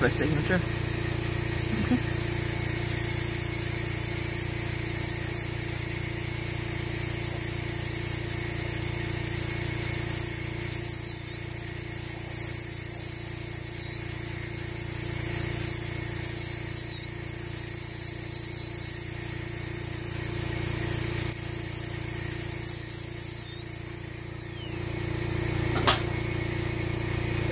That's my signature.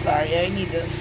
Sorry, I need to.